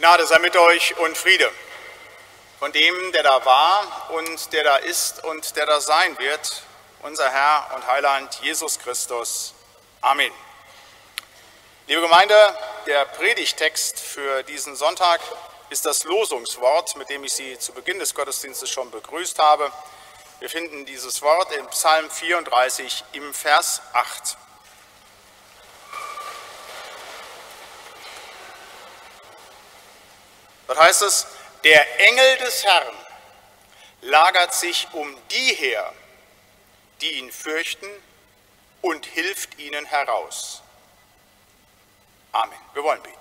Gnade sei mit euch und Friede von dem, der da war und der da ist und der da sein wird, unser Herr und Heiland Jesus Christus. Amen. Liebe Gemeinde, der Predigtext für diesen Sonntag ist das Losungswort, mit dem ich Sie zu Beginn des Gottesdienstes schon begrüßt habe. Wir finden dieses Wort in Psalm 34 im Vers 8. Dort heißt es, der Engel des Herrn lagert sich um die her, die ihn fürchten und hilft ihnen heraus. Amen. Wir wollen beten.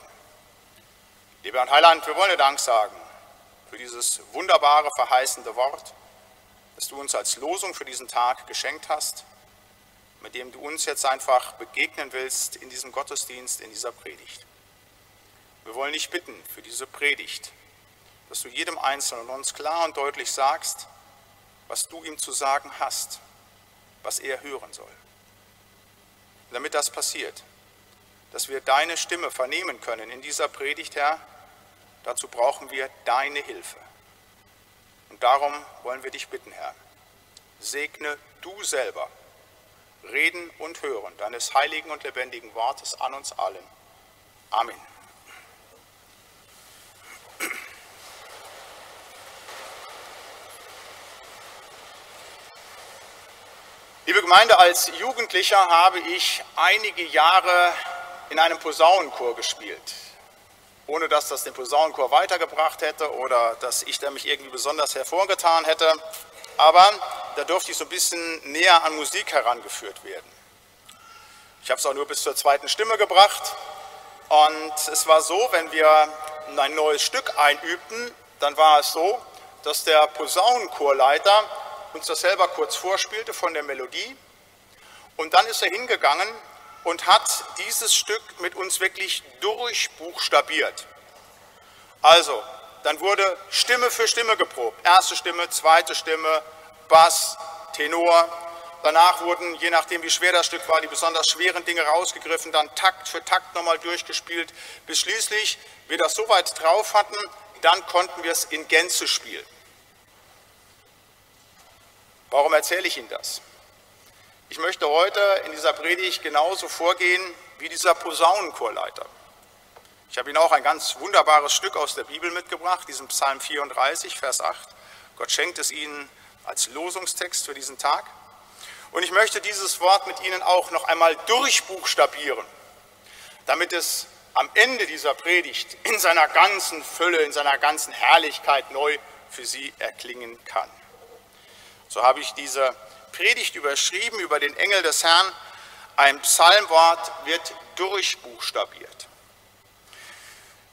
Lieber Herr Heiland, wir wollen dir Dank sagen für dieses wunderbare, verheißende Wort das du uns als Losung für diesen Tag geschenkt hast, mit dem du uns jetzt einfach begegnen willst in diesem Gottesdienst, in dieser Predigt. Wir wollen dich bitten für diese Predigt, dass du jedem Einzelnen uns klar und deutlich sagst, was du ihm zu sagen hast, was er hören soll. Und damit das passiert, dass wir deine Stimme vernehmen können in dieser Predigt, Herr, dazu brauchen wir deine Hilfe. Und darum wollen wir dich bitten, Herr, segne du selber Reden und Hören deines heiligen und lebendigen Wortes an uns allen. Amen. Liebe Gemeinde, als Jugendlicher habe ich einige Jahre in einem Posaunenchor gespielt ohne dass das den Posaunenchor weitergebracht hätte oder dass ich da mich irgendwie besonders hervorgetan hätte. Aber da durfte ich so ein bisschen näher an Musik herangeführt werden. Ich habe es auch nur bis zur zweiten Stimme gebracht. Und es war so, wenn wir ein neues Stück einübten, dann war es so, dass der Posaunenchorleiter uns das selber kurz vorspielte von der Melodie. Und dann ist er hingegangen und hat dieses Stück mit uns wirklich durchbuchstabiert. Also, dann wurde Stimme für Stimme geprobt. Erste Stimme, zweite Stimme, Bass, Tenor. Danach wurden, je nachdem wie schwer das Stück war, die besonders schweren Dinge rausgegriffen, dann Takt für Takt nochmal durchgespielt, bis schließlich wir das so weit drauf hatten, dann konnten wir es in Gänze spielen. Warum erzähle ich Ihnen das? Ich möchte heute in dieser Predigt genauso vorgehen wie dieser Posaunenchorleiter. Ich habe Ihnen auch ein ganz wunderbares Stück aus der Bibel mitgebracht, diesen Psalm 34, Vers 8. Gott schenkt es Ihnen als Losungstext für diesen Tag. Und ich möchte dieses Wort mit Ihnen auch noch einmal durchbuchstabieren, damit es am Ende dieser Predigt in seiner ganzen Fülle, in seiner ganzen Herrlichkeit neu für Sie erklingen kann. So habe ich diese Predigt überschrieben über den Engel des Herrn. Ein Psalmwort wird durchbuchstabiert.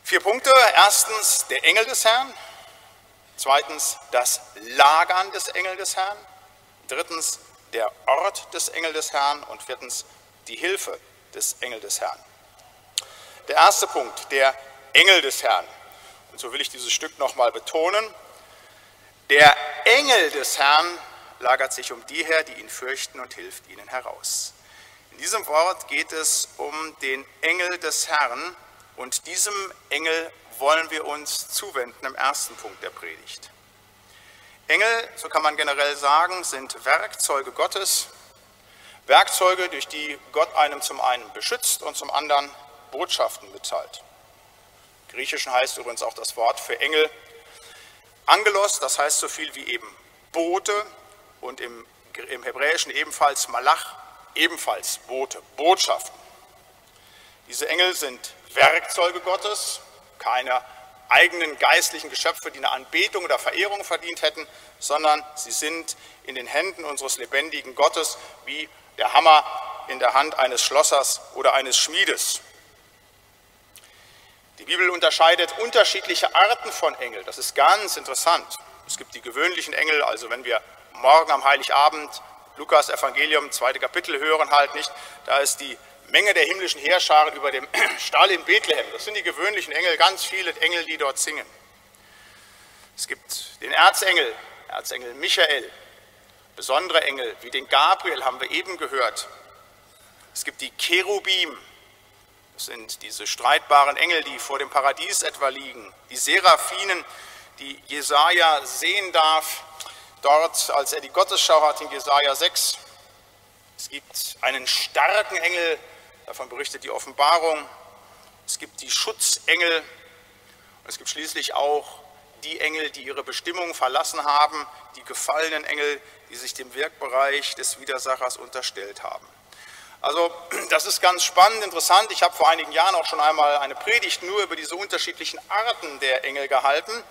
Vier Punkte. Erstens der Engel des Herrn. Zweitens das Lagern des Engel des Herrn. Drittens der Ort des Engel des Herrn. Und viertens die Hilfe des Engel des Herrn. Der erste Punkt, der Engel des Herrn. Und so will ich dieses Stück nochmal betonen. Der Engel des Herrn lagert sich um die her, die ihn fürchten und hilft ihnen heraus. In diesem Wort geht es um den Engel des Herrn und diesem Engel wollen wir uns zuwenden im ersten Punkt der Predigt. Engel, so kann man generell sagen, sind Werkzeuge Gottes, Werkzeuge, durch die Gott einem zum einen beschützt und zum anderen Botschaften mitteilt. Im Griechischen heißt übrigens auch das Wort für Engel Angelos, das heißt so viel wie eben Bote und im, im Hebräischen ebenfalls Malach, ebenfalls Bote, Botschaften. Diese Engel sind Werkzeuge Gottes, keine eigenen geistlichen Geschöpfe, die eine Anbetung oder Verehrung verdient hätten, sondern sie sind in den Händen unseres lebendigen Gottes wie der Hammer in der Hand eines Schlossers oder eines Schmiedes. Die Bibel unterscheidet unterschiedliche Arten von Engeln. Das ist ganz interessant. Es gibt die gewöhnlichen Engel, also wenn wir morgen am Heiligabend Lukas Evangelium, zweite Kapitel hören halt nicht. Da ist die Menge der himmlischen Heerscharen über dem Stall in Bethlehem. Das sind die gewöhnlichen Engel, ganz viele Engel, die dort singen. Es gibt den Erzengel, Erzengel Michael, besondere Engel wie den Gabriel haben wir eben gehört. Es gibt die Cherubim, Das sind diese streitbaren Engel, die vor dem Paradies etwa liegen, die Seraphinen, die Jesaja sehen darf, dort, als er die Gottesschau hat in Jesaja 6. Es gibt einen starken Engel, davon berichtet die Offenbarung. Es gibt die Schutzengel und es gibt schließlich auch die Engel, die ihre Bestimmung verlassen haben, die gefallenen Engel, die sich dem Wirkbereich des Widersachers unterstellt haben. Also das ist ganz spannend, interessant. Ich habe vor einigen Jahren auch schon einmal eine Predigt nur über diese unterschiedlichen Arten der Engel gehalten.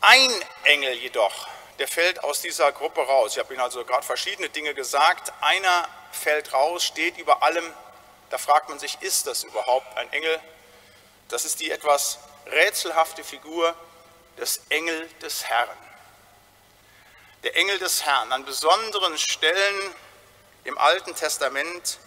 Ein Engel jedoch, der fällt aus dieser Gruppe raus. Ich habe Ihnen also gerade verschiedene Dinge gesagt. Einer fällt raus, steht über allem. Da fragt man sich, ist das überhaupt ein Engel? Das ist die etwas rätselhafte Figur des Engel des Herrn. Der Engel des Herrn. An besonderen Stellen im Alten Testament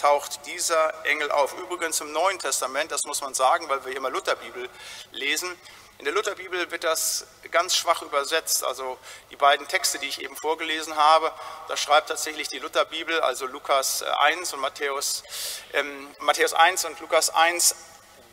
taucht dieser Engel auf. Übrigens im Neuen Testament, das muss man sagen, weil wir hier mal Lutherbibel lesen, in der Lutherbibel wird das ganz schwach übersetzt. Also die beiden Texte, die ich eben vorgelesen habe, da schreibt tatsächlich die Lutherbibel, also Lukas 1 und Matthäus, ähm, Matthäus 1 und Lukas 1,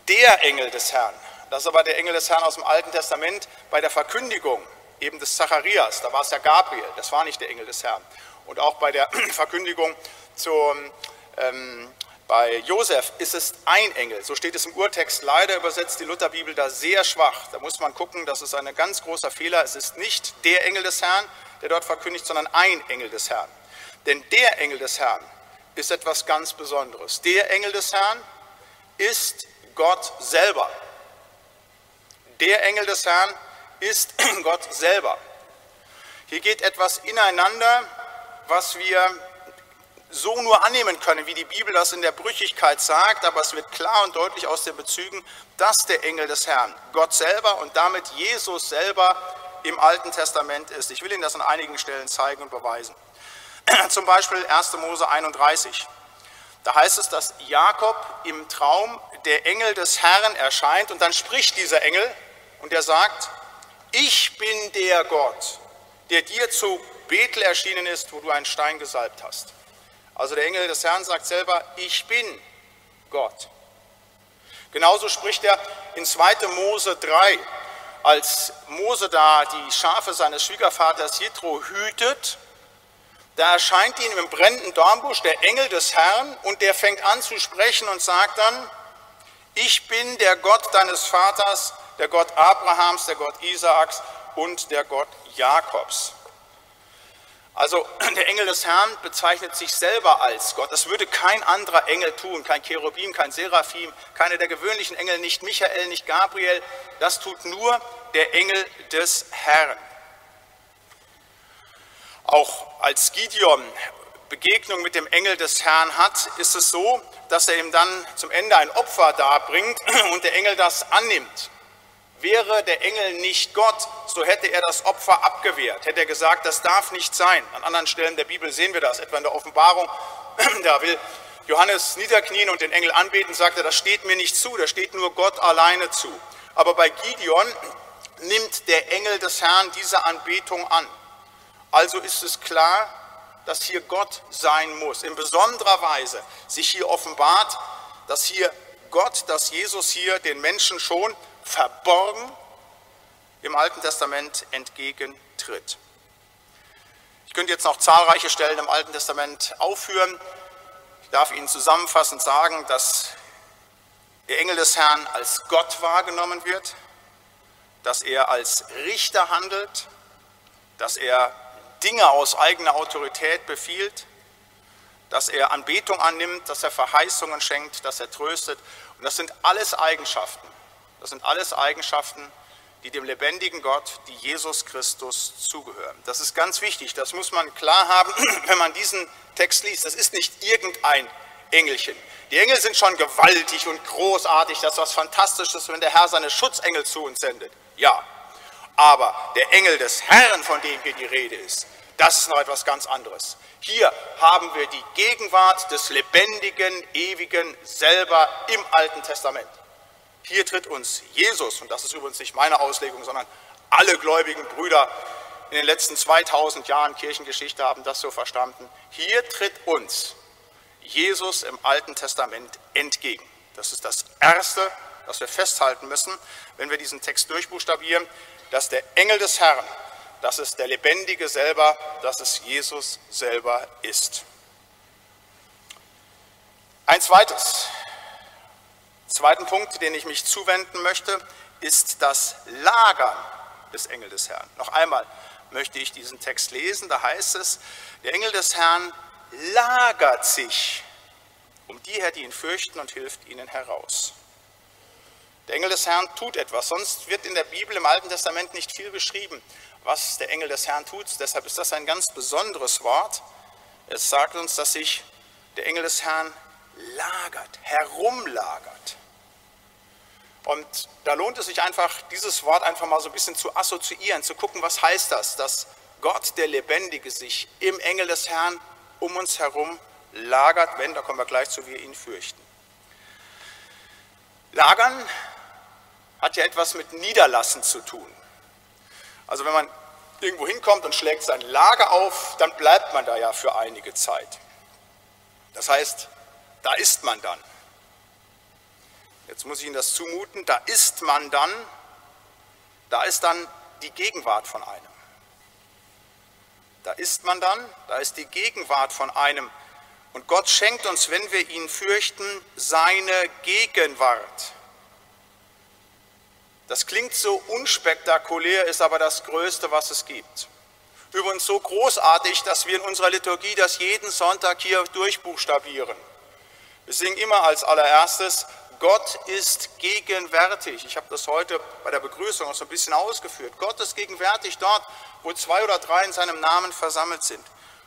der Engel des Herrn. Das ist aber der Engel des Herrn aus dem Alten Testament bei der Verkündigung eben des Zacharias. Da war es ja Gabriel, das war nicht der Engel des Herrn. Und auch bei der Verkündigung zum ähm, bei Josef ist es ein Engel, so steht es im Urtext. Leider übersetzt die Lutherbibel da sehr schwach. Da muss man gucken, das ist ein ganz großer Fehler. Es ist nicht der Engel des Herrn, der dort verkündigt, sondern ein Engel des Herrn. Denn der Engel des Herrn ist etwas ganz Besonderes. Der Engel des Herrn ist Gott selber. Der Engel des Herrn ist Gott selber. Hier geht etwas ineinander, was wir so nur annehmen können, wie die Bibel das in der Brüchigkeit sagt, aber es wird klar und deutlich aus den Bezügen, dass der Engel des Herrn Gott selber und damit Jesus selber im Alten Testament ist. Ich will Ihnen das an einigen Stellen zeigen und beweisen. Zum Beispiel 1. Mose 31. Da heißt es, dass Jakob im Traum der Engel des Herrn erscheint und dann spricht dieser Engel und er sagt, ich bin der Gott, der dir zu Bethel erschienen ist, wo du einen Stein gesalbt hast. Also der Engel des Herrn sagt selber, ich bin Gott. Genauso spricht er in 2. Mose 3, als Mose da die Schafe seines Schwiegervaters Jethro hütet, da erscheint ihm im brennenden Dornbusch der Engel des Herrn und der fängt an zu sprechen und sagt dann, ich bin der Gott deines Vaters, der Gott Abrahams, der Gott Isaaks und der Gott Jakobs. Also der Engel des Herrn bezeichnet sich selber als Gott. Das würde kein anderer Engel tun, kein Cherubim, kein Seraphim, keine der gewöhnlichen Engel, nicht Michael, nicht Gabriel. Das tut nur der Engel des Herrn. Auch als Gideon Begegnung mit dem Engel des Herrn hat, ist es so, dass er ihm dann zum Ende ein Opfer darbringt und der Engel das annimmt. Wäre der Engel nicht Gott, so hätte er das Opfer abgewehrt, hätte er gesagt, das darf nicht sein. An anderen Stellen der Bibel sehen wir das, etwa in der Offenbarung, da will Johannes niederknien und den Engel anbeten, sagt er, das steht mir nicht zu, das steht nur Gott alleine zu. Aber bei Gideon nimmt der Engel des Herrn diese Anbetung an. Also ist es klar, dass hier Gott sein muss, in besonderer Weise sich hier offenbart, dass hier Gott, dass Jesus hier den Menschen schon verborgen im Alten Testament entgegentritt. Ich könnte jetzt noch zahlreiche Stellen im Alten Testament aufführen. Ich darf Ihnen zusammenfassend sagen, dass der Engel des Herrn als Gott wahrgenommen wird, dass er als Richter handelt, dass er Dinge aus eigener Autorität befiehlt, dass er Anbetung annimmt, dass er Verheißungen schenkt, dass er tröstet. Und das sind alles Eigenschaften, das sind alles Eigenschaften, die dem lebendigen Gott, die Jesus Christus zugehören. Das ist ganz wichtig, das muss man klar haben, wenn man diesen Text liest. Das ist nicht irgendein Engelchen. Die Engel sind schon gewaltig und großartig, das ist was Fantastisches, wenn der Herr seine Schutzengel zu uns sendet. Ja, aber der Engel des Herrn, von dem hier die Rede ist, das ist noch etwas ganz anderes. Hier haben wir die Gegenwart des lebendigen, ewigen selber im Alten Testament. Hier tritt uns Jesus, und das ist übrigens nicht meine Auslegung, sondern alle gläubigen Brüder in den letzten 2000 Jahren Kirchengeschichte haben das so verstanden. Hier tritt uns Jesus im Alten Testament entgegen. Das ist das Erste, das wir festhalten müssen, wenn wir diesen Text durchbuchstabieren, dass der Engel des Herrn, dass es der Lebendige selber, dass es Jesus selber ist. Ein zweites, zweiten Punkt, den ich mich zuwenden möchte, ist das Lagern des Engel des Herrn. Noch einmal möchte ich diesen Text lesen, da heißt es, der Engel des Herrn lagert sich um die her, die ihn fürchten und hilft ihnen heraus. Der Engel des Herrn tut etwas, sonst wird in der Bibel im Alten Testament nicht viel beschrieben, was der Engel des Herrn tut. Deshalb ist das ein ganz besonderes Wort. Es sagt uns, dass sich der Engel des Herrn lagert, herumlagert. Und da lohnt es sich einfach, dieses Wort einfach mal so ein bisschen zu assoziieren, zu gucken, was heißt das, dass Gott, der Lebendige, sich im Engel des Herrn um uns herum lagert, wenn, da kommen wir gleich zu, wir ihn fürchten. Lagern hat ja etwas mit Niederlassen zu tun. Also wenn man irgendwo hinkommt und schlägt sein Lager auf, dann bleibt man da ja für einige Zeit. Das heißt, da ist man dann. Jetzt muss ich Ihnen das zumuten, da ist man dann, da ist dann die Gegenwart von einem. Da ist man dann, da ist die Gegenwart von einem. Und Gott schenkt uns, wenn wir ihn fürchten, seine Gegenwart. Das klingt so unspektakulär, ist aber das Größte, was es gibt. Übrigens so großartig, dass wir in unserer Liturgie das jeden Sonntag hier durchbuchstabieren. Wir singen immer als allererstes, Gott ist gegenwärtig. Ich habe das heute bei der Begrüßung auch so ein bisschen ausgeführt. Gott ist gegenwärtig dort, wo zwei oder drei in seinem Namen versammelt sind,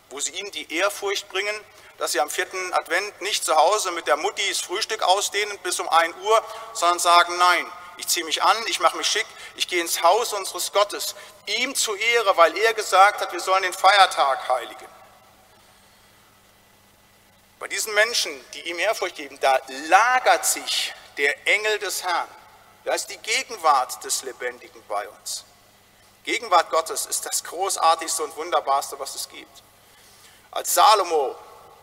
wo sie ihm die Ehrfurcht bringen, dass sie am vierten Advent nicht zu Hause mit der Mutti das Frühstück ausdehnen bis um 1 Uhr, sondern sagen, nein, ich ziehe mich an, ich mache mich schick, ich gehe ins Haus unseres Gottes, ihm zu Ehre, weil er gesagt hat, wir sollen den Feiertag heiligen. Bei diesen Menschen, die ihm Ehrfurcht geben, da lagert sich der Engel des Herrn. Da ist die Gegenwart des Lebendigen bei uns. Gegenwart Gottes ist das Großartigste und Wunderbarste, was es gibt. Als Salomo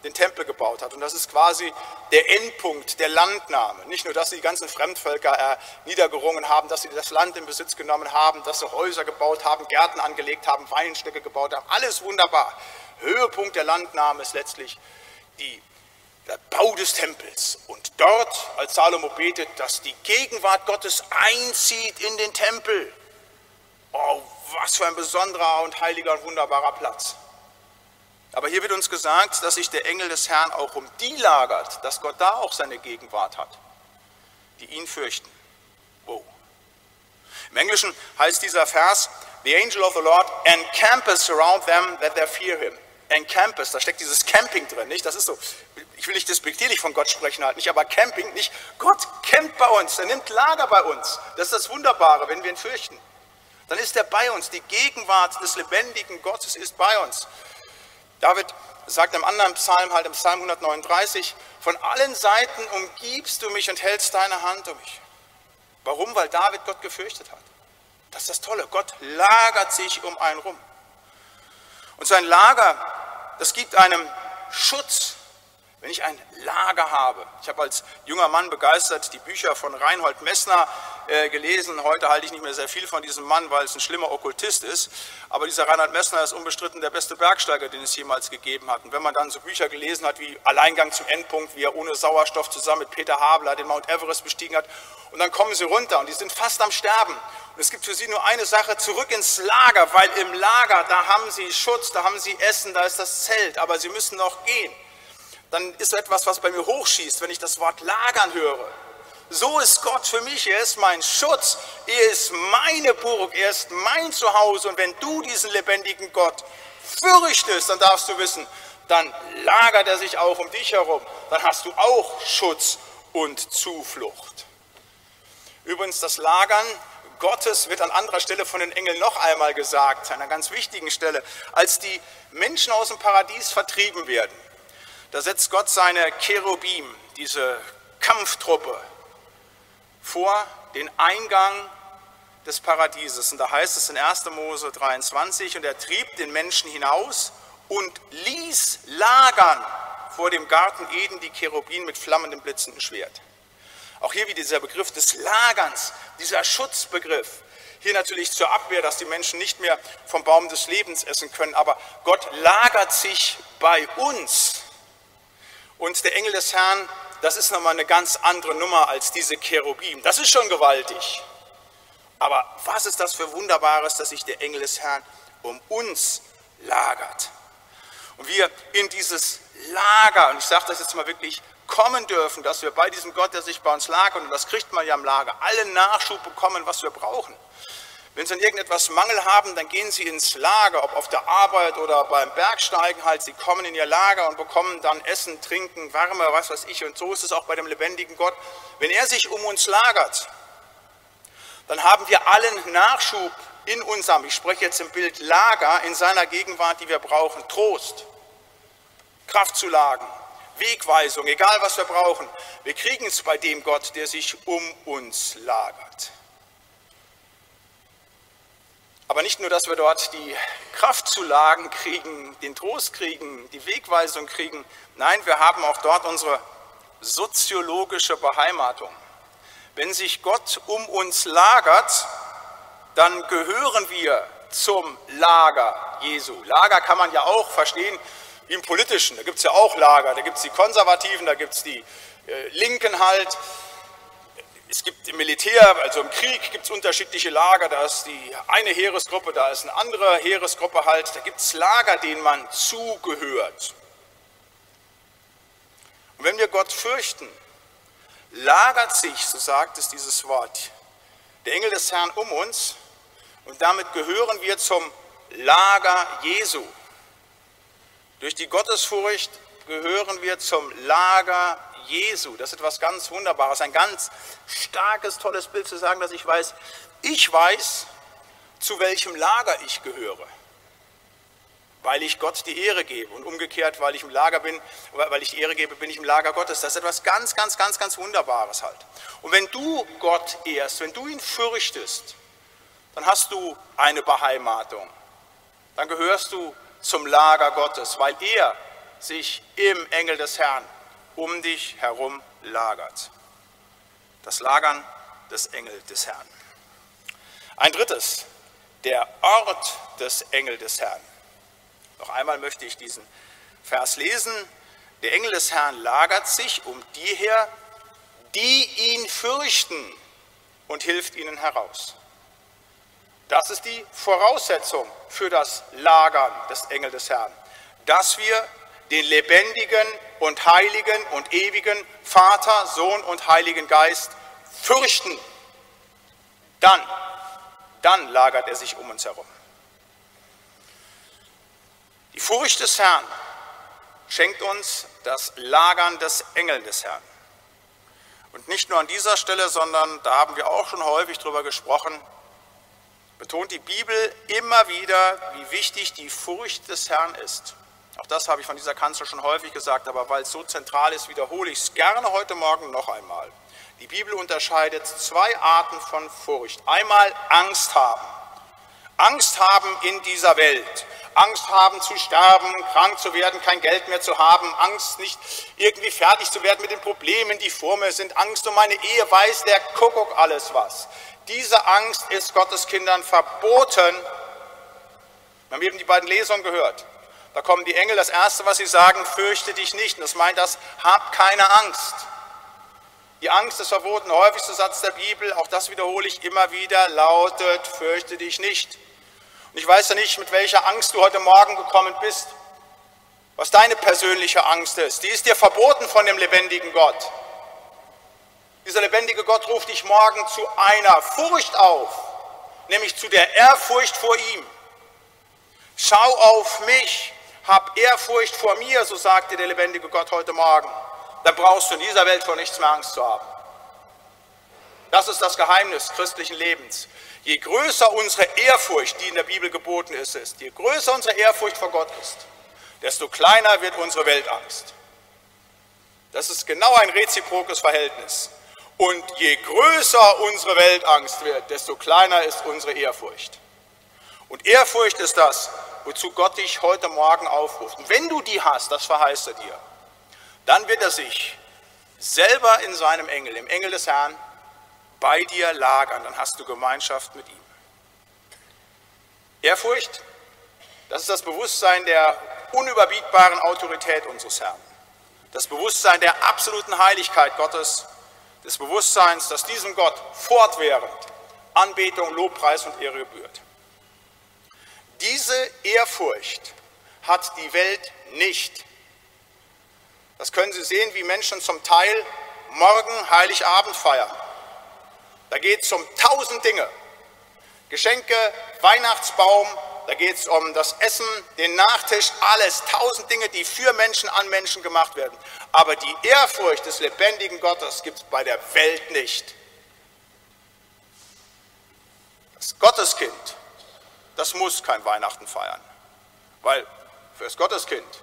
den Tempel gebaut hat. Und das ist quasi der Endpunkt, der Landnahme. Nicht nur, dass sie die ganzen Fremdvölker äh, niedergerungen haben, dass sie das Land in Besitz genommen haben, dass sie Häuser gebaut haben, Gärten angelegt haben, Weinstöcke gebaut haben. Alles wunderbar. Höhepunkt der Landnahme ist letztlich die, der Bau des Tempels. Und dort, als Salomo betet, dass die Gegenwart Gottes einzieht in den Tempel. Oh, was für ein besonderer und heiliger und wunderbarer Platz. Aber hier wird uns gesagt, dass sich der Engel des Herrn auch um die lagert, dass Gott da auch seine Gegenwart hat, die ihn fürchten. Wow. Im Englischen heißt dieser Vers, The angel of the Lord encampeth around them that they fear him. Encampus, da steckt dieses Camping drin, nicht? Das ist so, ich will nicht despektierlich von Gott sprechen halt, nicht, aber Camping, nicht? Gott campt bei uns, er nimmt Lager bei uns. Das ist das Wunderbare, wenn wir ihn fürchten. Dann ist er bei uns, die Gegenwart des lebendigen Gottes ist bei uns. David sagt im anderen Psalm, halt im Psalm 139, von allen Seiten umgibst du mich und hältst deine Hand um mich. Warum? Weil David Gott gefürchtet hat. Das ist das Tolle. Gott lagert sich um einen rum. Und sein Lager, das gibt einem Schutz wenn ich ein Lager habe, ich habe als junger Mann begeistert die Bücher von Reinhold Messner äh, gelesen. Heute halte ich nicht mehr sehr viel von diesem Mann, weil es ein schlimmer Okkultist ist. Aber dieser Reinhold Messner ist unbestritten der beste Bergsteiger, den es jemals gegeben hat. Und wenn man dann so Bücher gelesen hat wie Alleingang zum Endpunkt, wie er ohne Sauerstoff zusammen mit Peter Habler den Mount Everest bestiegen hat, und dann kommen sie runter und die sind fast am Sterben. Und es gibt für sie nur eine Sache, zurück ins Lager, weil im Lager, da haben sie Schutz, da haben sie Essen, da ist das Zelt, aber sie müssen noch gehen dann ist so etwas, was bei mir hochschießt, wenn ich das Wort lagern höre. So ist Gott für mich, er ist mein Schutz, er ist meine Burg, er ist mein Zuhause. Und wenn du diesen lebendigen Gott fürchtest, dann darfst du wissen, dann lagert er sich auch um dich herum. Dann hast du auch Schutz und Zuflucht. Übrigens, das Lagern Gottes wird an anderer Stelle von den Engeln noch einmal gesagt, an einer ganz wichtigen Stelle, als die Menschen aus dem Paradies vertrieben werden. Da setzt Gott seine Cherubim, diese Kampftruppe, vor den Eingang des Paradieses. Und da heißt es in 1. Mose 23, und er trieb den Menschen hinaus und ließ lagern vor dem Garten Eden die Cherubim mit flammendem blitzenden Schwert. Auch hier wieder dieser Begriff des Lagerns, dieser Schutzbegriff. Hier natürlich zur Abwehr, dass die Menschen nicht mehr vom Baum des Lebens essen können, aber Gott lagert sich bei uns. Und der Engel des Herrn, das ist nochmal eine ganz andere Nummer als diese Cherubim. Das ist schon gewaltig. Aber was ist das für Wunderbares, dass sich der Engel des Herrn um uns lagert? Und wir in dieses Lager, und ich sage das jetzt mal wirklich, kommen dürfen, dass wir bei diesem Gott, der sich bei uns lagert, und das kriegt man ja im Lager, allen Nachschub bekommen, was wir brauchen. Wenn Sie an irgendetwas Mangel haben, dann gehen Sie ins Lager, ob auf der Arbeit oder beim Bergsteigen halt. Sie kommen in Ihr Lager und bekommen dann Essen, Trinken, Wärme, was weiß ich. Und so ist es auch bei dem lebendigen Gott. Wenn er sich um uns lagert, dann haben wir allen Nachschub in unserem, ich spreche jetzt im Bild Lager, in seiner Gegenwart, die wir brauchen. Trost, Kraftzulagen, Wegweisung, egal was wir brauchen. Wir kriegen es bei dem Gott, der sich um uns lagert. Aber nicht nur, dass wir dort die Kraftzulagen kriegen, den Trost kriegen, die Wegweisung kriegen, nein, wir haben auch dort unsere soziologische Beheimatung. Wenn sich Gott um uns lagert, dann gehören wir zum Lager Jesu. Lager kann man ja auch verstehen wie im Politischen. Da gibt es ja auch Lager. Da gibt es die Konservativen, da gibt es die äh, Linken halt. Es gibt im Militär, also im Krieg, gibt es unterschiedliche Lager. Da ist die eine Heeresgruppe, da ist eine andere Heeresgruppe halt. Da gibt es Lager, denen man zugehört. Und wenn wir Gott fürchten, lagert sich, so sagt es dieses Wort, der Engel des Herrn um uns und damit gehören wir zum Lager Jesu. Durch die Gottesfurcht gehören wir zum Lager Jesu. Das ist etwas ganz Wunderbares, ein ganz starkes, tolles Bild zu sagen, dass ich weiß, ich weiß, zu welchem Lager ich gehöre weil ich Gott die Ehre gebe. Und umgekehrt, weil ich im Lager bin, weil ich die Ehre gebe, bin ich im Lager Gottes. Das ist etwas ganz, ganz, ganz, ganz Wunderbares halt. Und wenn du Gott ehrst, wenn du ihn fürchtest, dann hast du eine Beheimatung. Dann gehörst du zum Lager Gottes, weil er sich im Engel des Herrn um dich herum lagert. Das Lagern des Engel des Herrn. Ein drittes, der Ort des Engel des Herrn. Noch einmal möchte ich diesen Vers lesen. Der Engel des Herrn lagert sich um die her, die ihn fürchten und hilft ihnen heraus. Das ist die Voraussetzung für das Lagern des Engel des Herrn, dass wir den lebendigen und heiligen und ewigen Vater, Sohn und Heiligen Geist fürchten. Dann, dann lagert er sich um uns herum. Die Furcht des Herrn schenkt uns das Lagern des Engel des Herrn. Und nicht nur an dieser Stelle, sondern da haben wir auch schon häufig drüber gesprochen, betont die Bibel immer wieder, wie wichtig die Furcht des Herrn ist. Auch das habe ich von dieser Kanzel schon häufig gesagt, aber weil es so zentral ist, wiederhole ich es gerne heute Morgen noch einmal. Die Bibel unterscheidet zwei Arten von Furcht. Einmal Angst haben. Angst haben in dieser Welt. Angst haben zu sterben, krank zu werden, kein Geld mehr zu haben, Angst nicht irgendwie fertig zu werden mit den Problemen, die vor mir sind, Angst um meine Ehe, weiß der Kuckuck alles was. Diese Angst ist Gottes Kindern verboten. Wir haben eben die beiden Lesungen gehört. Da kommen die Engel, das Erste, was sie sagen, fürchte dich nicht. Und das meint das, hab keine Angst. Die Angst ist verboten. Der häufigste Satz der Bibel, auch das wiederhole ich immer wieder, lautet, fürchte dich nicht. Und ich weiß ja nicht, mit welcher Angst du heute Morgen gekommen bist, was deine persönliche Angst ist. Die ist dir verboten von dem lebendigen Gott. Dieser lebendige Gott ruft dich morgen zu einer Furcht auf, nämlich zu der Ehrfurcht vor ihm. Schau auf mich, hab Ehrfurcht vor mir, so sagte der lebendige Gott heute Morgen. Dann brauchst du in dieser Welt vor nichts mehr Angst zu haben. Das ist das Geheimnis christlichen Lebens. Je größer unsere Ehrfurcht, die in der Bibel geboten ist, ist, je größer unsere Ehrfurcht vor Gott ist, desto kleiner wird unsere Weltangst. Das ist genau ein reziprokes Verhältnis. Und je größer unsere Weltangst wird, desto kleiner ist unsere Ehrfurcht. Und Ehrfurcht ist das, wozu Gott dich heute Morgen aufruft. Und wenn du die hast, das verheißt er dir, dann wird er sich selber in seinem Engel, im Engel des Herrn, bei dir lagern, dann hast du Gemeinschaft mit ihm. Ehrfurcht, das ist das Bewusstsein der unüberbietbaren Autorität unseres Herrn, das Bewusstsein der absoluten Heiligkeit Gottes, des Bewusstseins, dass diesem Gott fortwährend Anbetung, Lobpreis und Ehre gebührt. Diese Ehrfurcht hat die Welt nicht. Das können Sie sehen, wie Menschen zum Teil morgen Heiligabend feiern. Da geht es um tausend Dinge. Geschenke, Weihnachtsbaum, da geht es um das Essen, den Nachtisch, alles, tausend Dinge, die für Menschen an Menschen gemacht werden. Aber die Ehrfurcht des lebendigen Gottes gibt es bei der Welt nicht. Das Gotteskind, das muss kein Weihnachten feiern, weil für das Gotteskind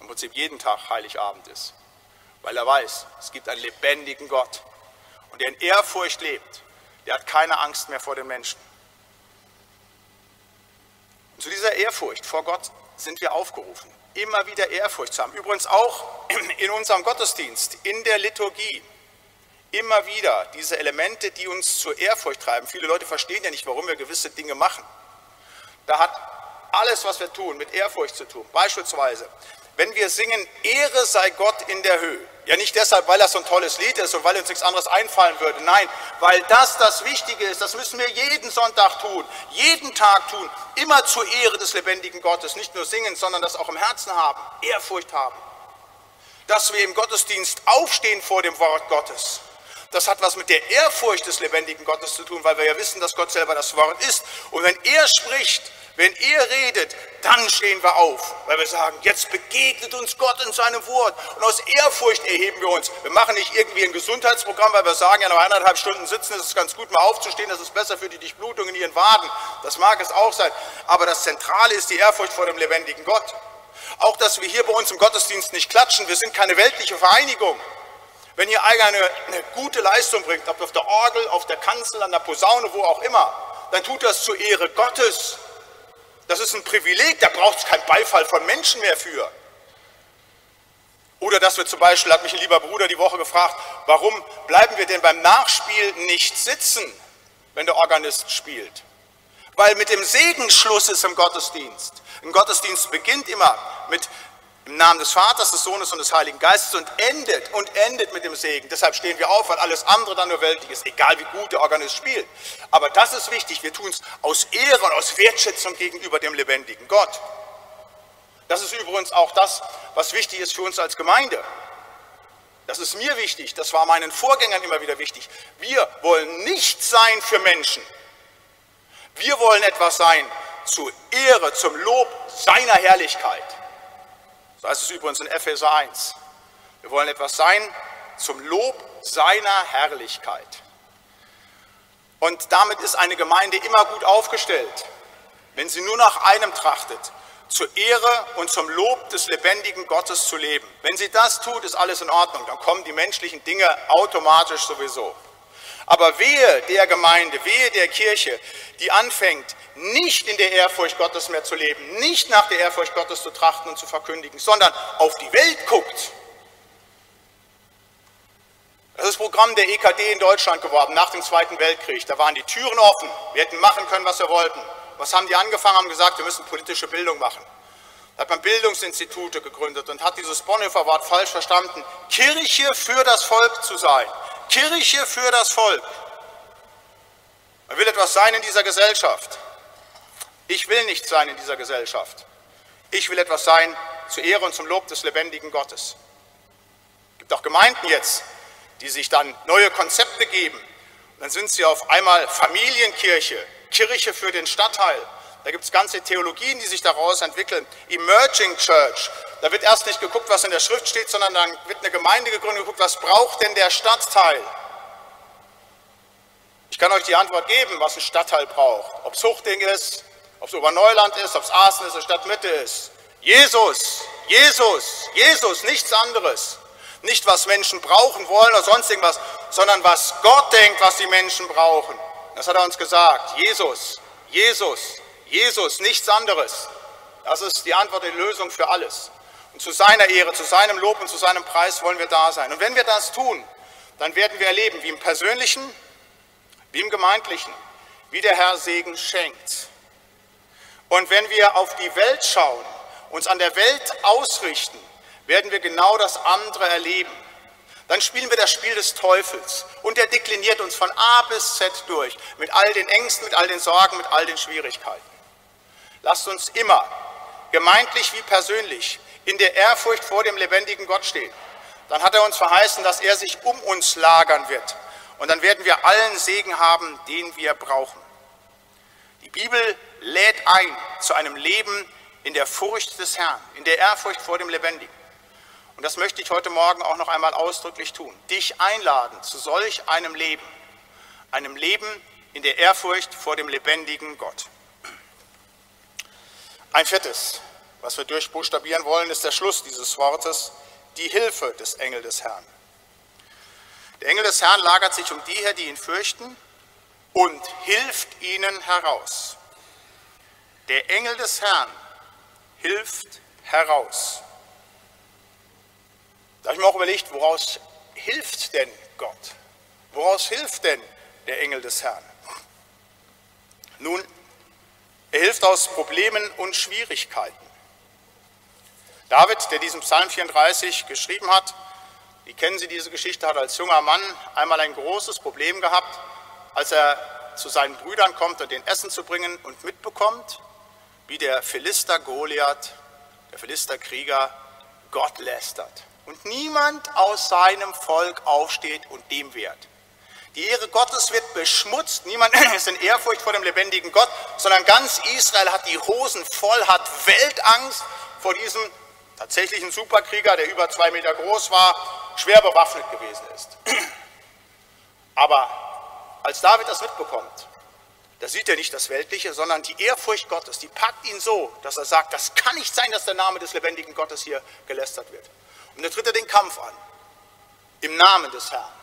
im Prinzip jeden Tag Heiligabend ist, weil er weiß, es gibt einen lebendigen Gott und der in Ehrfurcht lebt, der hat keine Angst mehr vor den Menschen. Und zu dieser Ehrfurcht vor Gott sind wir aufgerufen, immer wieder Ehrfurcht zu haben. Übrigens auch in unserem Gottesdienst, in der Liturgie. Immer wieder diese Elemente, die uns zur Ehrfurcht treiben. Viele Leute verstehen ja nicht, warum wir gewisse Dinge machen. Da hat alles, was wir tun, mit Ehrfurcht zu tun. Beispielsweise, wenn wir singen, Ehre sei Gott in der Höhe. Ja, nicht deshalb, weil das so ein tolles Lied ist und weil uns nichts anderes einfallen würde. Nein, weil das das Wichtige ist. Das müssen wir jeden Sonntag tun, jeden Tag tun. Immer zur Ehre des lebendigen Gottes. Nicht nur singen, sondern das auch im Herzen haben, Ehrfurcht haben. Dass wir im Gottesdienst aufstehen vor dem Wort Gottes. Das hat was mit der Ehrfurcht des lebendigen Gottes zu tun, weil wir ja wissen, dass Gott selber das Wort ist. Und wenn er spricht, wenn ihr redet, dann stehen wir auf, weil wir sagen, jetzt begegnet uns Gott in seinem Wort und aus Ehrfurcht erheben wir uns. Wir machen nicht irgendwie ein Gesundheitsprogramm, weil wir sagen, ja, nach eineinhalb Stunden sitzen ist es ganz gut, mal aufzustehen, das ist besser für die Durchblutung in ihren Waden. Das mag es auch sein, aber das Zentrale ist die Ehrfurcht vor dem lebendigen Gott. Auch, dass wir hier bei uns im Gottesdienst nicht klatschen, wir sind keine weltliche Vereinigung. Wenn ihr eine, eine gute Leistung bringt, ob auf der Orgel, auf der Kanzel, an der Posaune, wo auch immer, dann tut das zur Ehre Gottes das ist ein Privileg, da braucht es keinen Beifall von Menschen mehr für. Oder dass wir zum Beispiel, hat mich ein lieber Bruder die Woche gefragt, warum bleiben wir denn beim Nachspiel nicht sitzen, wenn der Organist spielt? Weil mit dem Segenschluss ist im Gottesdienst. Ein Gottesdienst beginnt immer mit im Namen des Vaters, des Sohnes und des Heiligen Geistes und endet und endet mit dem Segen. Deshalb stehen wir auf, weil alles andere dann nur weltlich ist, egal wie gut der Organist spielt. Aber das ist wichtig, wir tun es aus Ehre und aus Wertschätzung gegenüber dem lebendigen Gott. Das ist übrigens auch das, was wichtig ist für uns als Gemeinde. Das ist mir wichtig, das war meinen Vorgängern immer wieder wichtig. Wir wollen nicht sein für Menschen. Wir wollen etwas sein zur Ehre, zum Lob seiner Herrlichkeit. So heißt es übrigens in Epheser 1. Wir wollen etwas sein zum Lob seiner Herrlichkeit. Und damit ist eine Gemeinde immer gut aufgestellt, wenn sie nur nach einem trachtet, zur Ehre und zum Lob des lebendigen Gottes zu leben. Wenn sie das tut, ist alles in Ordnung, dann kommen die menschlichen Dinge automatisch sowieso. Aber wehe der Gemeinde, wehe der Kirche, die anfängt, nicht in der Ehrfurcht Gottes mehr zu leben, nicht nach der Ehrfurcht Gottes zu trachten und zu verkündigen, sondern auf die Welt guckt. Das ist Programm der EKD in Deutschland geworden nach dem Zweiten Weltkrieg. Da waren die Türen offen. Wir hätten machen können, was wir wollten. Was haben die angefangen? Haben gesagt, wir müssen politische Bildung machen. Da hat man Bildungsinstitute gegründet und hat dieses Bonhoeffer Wort falsch verstanden, Kirche für das Volk zu sein. Kirche für das Volk. Man will etwas sein in dieser Gesellschaft. Ich will nicht sein in dieser Gesellschaft. Ich will etwas sein zur Ehre und zum Lob des lebendigen Gottes. Es gibt auch Gemeinden jetzt, die sich dann neue Konzepte geben. Und dann sind sie auf einmal Familienkirche, Kirche für den Stadtteil. Da gibt es ganze Theologien, die sich daraus entwickeln. Emerging Church. Da wird erst nicht geguckt, was in der Schrift steht, sondern dann wird eine Gemeinde gegründet und geguckt, was braucht denn der Stadtteil? Ich kann euch die Antwort geben, was ein Stadtteil braucht. Ob es Huchting ist, ob es Oberneuland ist, ob es Aachen ist, oder Stadtmitte ist. Jesus, Jesus, Jesus, nichts anderes. Nicht, was Menschen brauchen wollen oder sonst irgendwas, sondern was Gott denkt, was die Menschen brauchen. Das hat er uns gesagt. Jesus, Jesus, Jesus, nichts anderes. Das ist die Antwort, die Lösung für alles. Und zu seiner Ehre, zu seinem Lob und zu seinem Preis wollen wir da sein. Und wenn wir das tun, dann werden wir erleben, wie im persönlichen, wie im gemeindlichen, wie der Herr Segen schenkt. Und wenn wir auf die Welt schauen, uns an der Welt ausrichten, werden wir genau das andere erleben. Dann spielen wir das Spiel des Teufels und der dekliniert uns von A bis Z durch, mit all den Ängsten, mit all den Sorgen, mit all den Schwierigkeiten. Lasst uns immer, gemeintlich wie persönlich, in der Ehrfurcht vor dem lebendigen Gott stehen. Dann hat er uns verheißen, dass er sich um uns lagern wird. Und dann werden wir allen Segen haben, den wir brauchen. Die Bibel lädt ein zu einem Leben in der Furcht des Herrn, in der Ehrfurcht vor dem Lebendigen. Und das möchte ich heute Morgen auch noch einmal ausdrücklich tun. Dich einladen zu solch einem Leben, einem Leben in der Ehrfurcht vor dem lebendigen Gott. Ein viertes, was wir durchbuchstabieren wollen, ist der Schluss dieses Wortes, die Hilfe des Engel des Herrn. Der Engel des Herrn lagert sich um die her, die ihn fürchten, und hilft ihnen heraus. Der Engel des Herrn hilft heraus. Da habe ich mir auch überlegt, woraus hilft denn Gott? Woraus hilft denn der Engel des Herrn? Nun, er hilft aus Problemen und Schwierigkeiten. David, der diesen Psalm 34 geschrieben hat, wie kennen Sie diese Geschichte, hat als junger Mann einmal ein großes Problem gehabt, als er zu seinen Brüdern kommt, um den Essen zu bringen und mitbekommt, wie der Philister Goliath, der Philisterkrieger, Gott lästert und niemand aus seinem Volk aufsteht und dem wehrt. Die Ehre Gottes wird beschmutzt, niemand ist in Ehrfurcht vor dem lebendigen Gott, sondern ganz Israel hat die Hosen voll, hat Weltangst vor diesem tatsächlichen Superkrieger, der über zwei Meter groß war, schwer bewaffnet gewesen ist. Aber als David das mitbekommt, da sieht er nicht das Weltliche, sondern die Ehrfurcht Gottes, die packt ihn so, dass er sagt, das kann nicht sein, dass der Name des lebendigen Gottes hier gelästert wird. Und dann tritt er den Kampf an, im Namen des Herrn.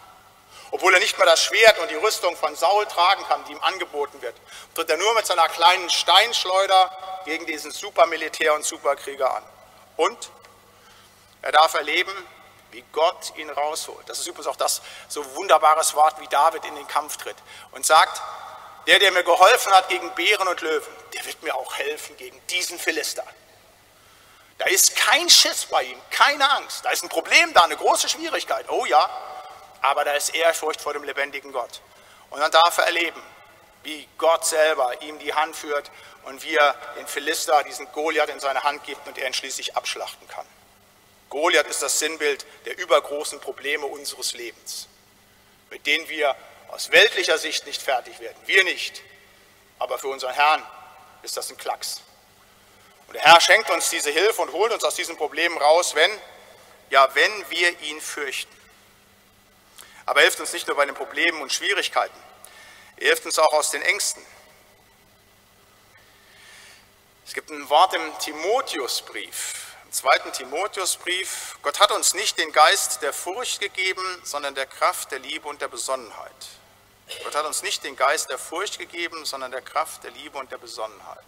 Obwohl er nicht mehr das Schwert und die Rüstung von Saul tragen kann, die ihm angeboten wird, tritt er nur mit seiner kleinen Steinschleuder gegen diesen Supermilitär und Superkrieger an. Und er darf erleben, wie Gott ihn rausholt. Das ist übrigens auch das so wunderbares Wort, wie David in den Kampf tritt und sagt, der, der mir geholfen hat gegen Bären und Löwen, der wird mir auch helfen gegen diesen Philister. Da ist kein Schiss bei ihm, keine Angst. Da ist ein Problem da, eine große Schwierigkeit. Oh ja, aber da ist Ehrfurcht vor dem lebendigen Gott. Und dann darf er erleben, wie Gott selber ihm die Hand führt und wie er den Philister, diesen Goliath in seine Hand gibt und er ihn schließlich abschlachten kann. Goliath ist das Sinnbild der übergroßen Probleme unseres Lebens, mit denen wir aus weltlicher Sicht nicht fertig werden. Wir nicht. Aber für unseren Herrn ist das ein Klacks. Und der Herr schenkt uns diese Hilfe und holt uns aus diesen Problemen raus, wenn, ja, wenn wir ihn fürchten. Aber er hilft uns nicht nur bei den Problemen und Schwierigkeiten, er hilft uns auch aus den Ängsten. Es gibt ein Wort im Timotheusbrief, im zweiten Timotheusbrief. Gott hat uns nicht den Geist der Furcht gegeben, sondern der Kraft, der Liebe und der Besonnenheit. Gott hat uns nicht den Geist der Furcht gegeben, sondern der Kraft, der Liebe und der Besonnenheit.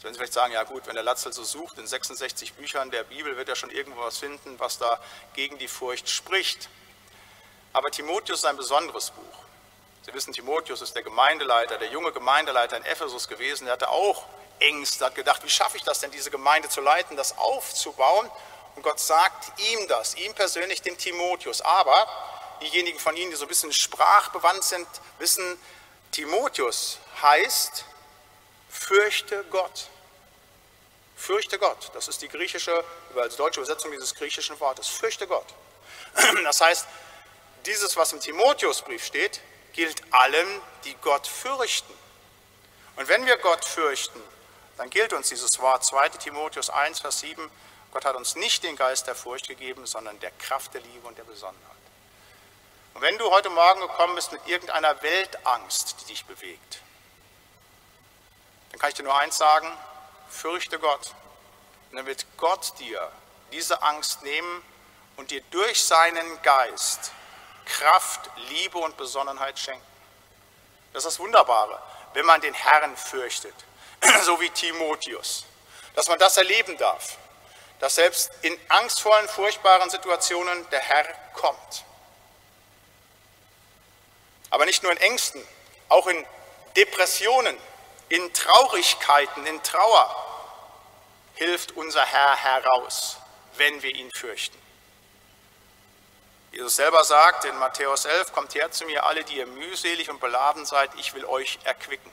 Sie vielleicht sagen, ja gut, wenn der Latzel so sucht, in 66 Büchern der Bibel wird er schon irgendwo was finden, was da gegen die Furcht spricht. Aber Timotheus ist ein besonderes Buch. Sie wissen, Timotheus ist der Gemeindeleiter, der junge Gemeindeleiter in Ephesus gewesen. Der hatte auch Ängste, hat gedacht, wie schaffe ich das denn, diese Gemeinde zu leiten, das aufzubauen? Und Gott sagt ihm das, ihm persönlich, dem Timotheus. Aber diejenigen von Ihnen, die so ein bisschen sprachbewandt sind, wissen, Timotheus heißt, fürchte Gott. Fürchte Gott, das ist die griechische, als deutsche Übersetzung dieses griechischen Wortes. Fürchte Gott. Das heißt, dieses, was im Timotheusbrief steht, gilt allen, die Gott fürchten. Und wenn wir Gott fürchten, dann gilt uns dieses Wort 2 Timotheus 1, Vers 7, Gott hat uns nicht den Geist der Furcht gegeben, sondern der Kraft der Liebe und der Besonnenheit. Und wenn du heute Morgen gekommen bist mit irgendeiner Weltangst, die dich bewegt, dann kann ich dir nur eins sagen, fürchte Gott. Und dann wird Gott dir diese Angst nehmen und dir durch seinen Geist Kraft, Liebe und Besonnenheit schenken. Das ist das Wunderbare, wenn man den Herrn fürchtet, so wie Timotheus, dass man das erleben darf, dass selbst in angstvollen, furchtbaren Situationen der Herr kommt. Aber nicht nur in Ängsten, auch in Depressionen, in Traurigkeiten, in Trauer hilft unser Herr heraus, wenn wir ihn fürchten. Jesus selber sagt in Matthäus 11, kommt her zu mir alle, die ihr mühselig und beladen seid, ich will euch erquicken.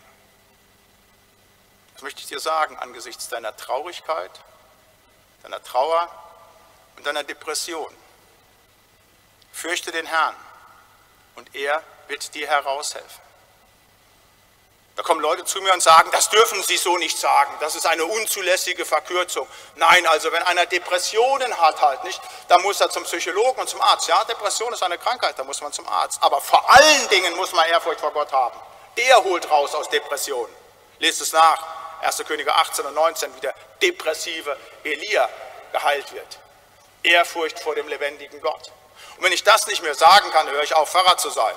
Das möchte ich dir sagen angesichts deiner Traurigkeit, deiner Trauer und deiner Depression. Fürchte den Herrn und er wird dir heraushelfen. Da kommen Leute zu mir und sagen, das dürfen Sie so nicht sagen, das ist eine unzulässige Verkürzung. Nein, also wenn einer Depressionen hat halt nicht, dann muss er zum Psychologen und zum Arzt. Ja, Depression ist eine Krankheit, da muss man zum Arzt. Aber vor allen Dingen muss man Ehrfurcht vor Gott haben. Der holt raus aus Depressionen. Lest es nach, 1. Könige 18 und 19, wie der depressive Elia geheilt wird. Ehrfurcht vor dem lebendigen Gott. Und wenn ich das nicht mehr sagen kann, höre ich auf, Pfarrer zu sein.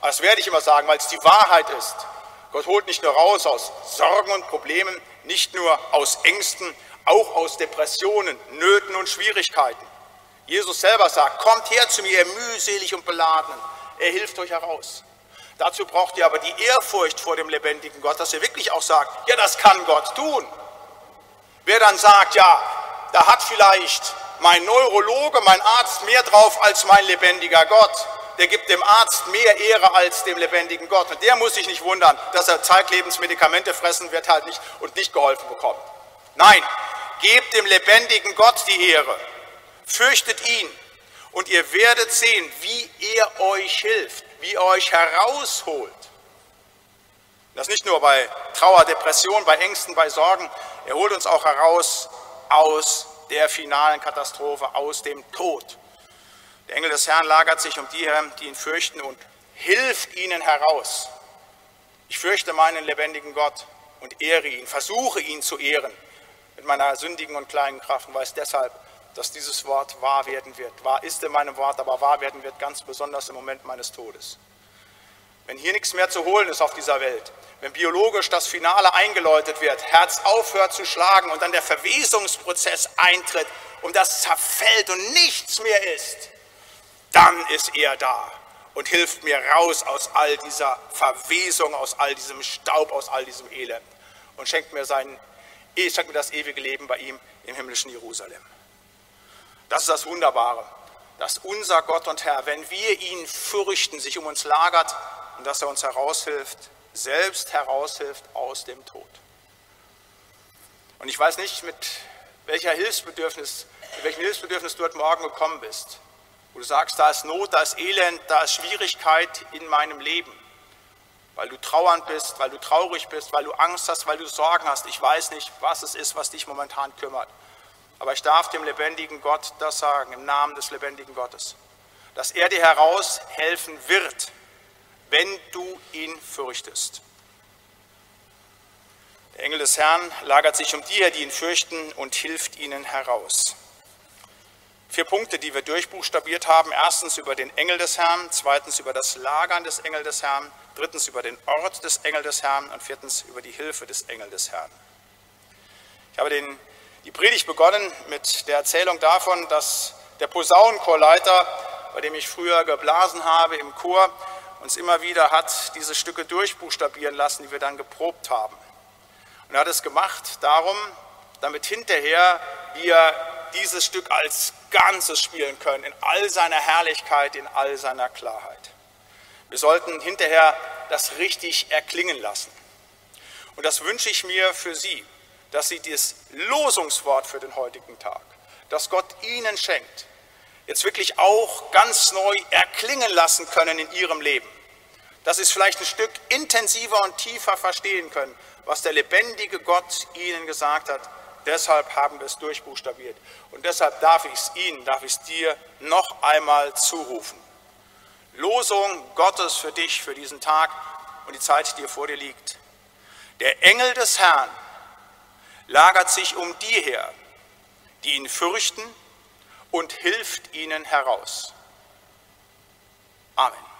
Das werde ich immer sagen, weil es die Wahrheit ist. Gott holt nicht nur raus aus Sorgen und Problemen, nicht nur aus Ängsten, auch aus Depressionen, Nöten und Schwierigkeiten. Jesus selber sagt, kommt her zu mir, ihr mühselig und beladen. Er hilft euch heraus. Dazu braucht ihr aber die Ehrfurcht vor dem lebendigen Gott, dass ihr wirklich auch sagt, ja, das kann Gott tun. Wer dann sagt, ja, da hat vielleicht mein Neurologe, mein Arzt mehr drauf als mein lebendiger Gott, der gibt dem Arzt mehr Ehre als dem lebendigen Gott. Und der muss sich nicht wundern, dass er zeitlebens Medikamente fressen wird halt nicht und nicht geholfen bekommt. Nein, gebt dem lebendigen Gott die Ehre. Fürchtet ihn und ihr werdet sehen, wie er euch hilft, wie er euch herausholt. Das nicht nur bei Trauer, Depression, bei Ängsten, bei Sorgen. Er holt uns auch heraus aus der finalen Katastrophe, aus dem Tod. Der Engel des Herrn lagert sich um die die ihn fürchten und hilft ihnen heraus. Ich fürchte meinen lebendigen Gott und ehre ihn, versuche ihn zu ehren mit meiner sündigen und kleinen Kraft und weiß deshalb, dass dieses Wort wahr werden wird. Wahr ist in meinem Wort, aber wahr werden wird ganz besonders im Moment meines Todes. Wenn hier nichts mehr zu holen ist auf dieser Welt, wenn biologisch das Finale eingeläutet wird, Herz aufhört zu schlagen und dann der Verwesungsprozess eintritt und das zerfällt und nichts mehr ist, dann ist er da und hilft mir raus aus all dieser Verwesung, aus all diesem Staub, aus all diesem Elend und schenkt mir, sein, schenkt mir das ewige Leben bei ihm im himmlischen Jerusalem. Das ist das Wunderbare, dass unser Gott und Herr, wenn wir ihn fürchten, sich um uns lagert und dass er uns heraushilft, selbst heraushilft aus dem Tod. Und ich weiß nicht, mit welcher Hilfsbedürfnis, mit welchem Hilfsbedürfnis du heute Morgen gekommen bist wo du sagst, da ist Not, da ist Elend, da ist Schwierigkeit in meinem Leben, weil du trauernd bist, weil du traurig bist, weil du Angst hast, weil du Sorgen hast. Ich weiß nicht, was es ist, was dich momentan kümmert. Aber ich darf dem lebendigen Gott das sagen, im Namen des lebendigen Gottes, dass er dir heraushelfen wird, wenn du ihn fürchtest. Der Engel des Herrn lagert sich um die die ihn fürchten, und hilft ihnen heraus. Vier Punkte, die wir durchbuchstabiert haben. Erstens über den Engel des Herrn, zweitens über das Lagern des Engel des Herrn, drittens über den Ort des Engel des Herrn und viertens über die Hilfe des Engel des Herrn. Ich habe den, die Predigt begonnen mit der Erzählung davon, dass der Posaunenchorleiter, bei dem ich früher geblasen habe im Chor, uns immer wieder hat diese Stücke durchbuchstabieren lassen, die wir dann geprobt haben. Und er hat es gemacht darum, damit hinterher wir dieses Stück als Ganzes spielen können, in all seiner Herrlichkeit, in all seiner Klarheit. Wir sollten hinterher das richtig erklingen lassen. Und das wünsche ich mir für Sie, dass Sie das Losungswort für den heutigen Tag, das Gott Ihnen schenkt, jetzt wirklich auch ganz neu erklingen lassen können in Ihrem Leben. Dass Sie es vielleicht ein Stück intensiver und tiefer verstehen können, was der lebendige Gott Ihnen gesagt hat Deshalb haben wir es durchbuchstabiert. Und deshalb darf ich es Ihnen, darf ich es dir noch einmal zurufen. Losung Gottes für dich, für diesen Tag und die Zeit, die dir vor dir liegt. Der Engel des Herrn lagert sich um die her, die ihn fürchten und hilft ihnen heraus. Amen.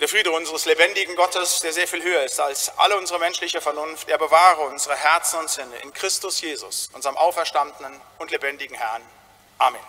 Der Friede unseres lebendigen Gottes, der sehr viel höher ist als alle unsere menschliche Vernunft, er bewahre unsere Herzen und Sinne in Christus Jesus, unserem auferstandenen und lebendigen Herrn. Amen.